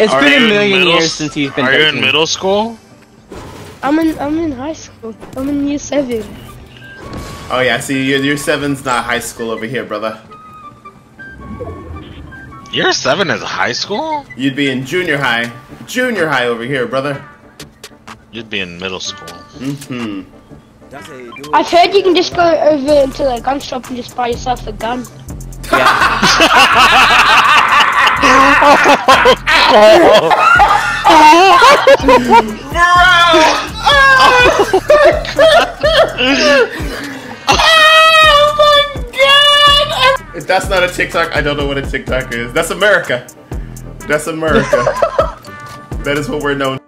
It's Are been a million years since he's been. Are you in middle school? I'm in I'm in high school. I'm in year seven. Oh yeah, see, your, your seven's not high school over here, brother. Year seven is high school. You'd be in junior high. Junior high over here, brother. You'd be in middle school. Mm-hmm. I've heard you can just go over into the gun shop and just buy yourself a gun. Oh if that's not a TikTok, I don't know what a TikTok is. That's America. That's America. that is what we're known.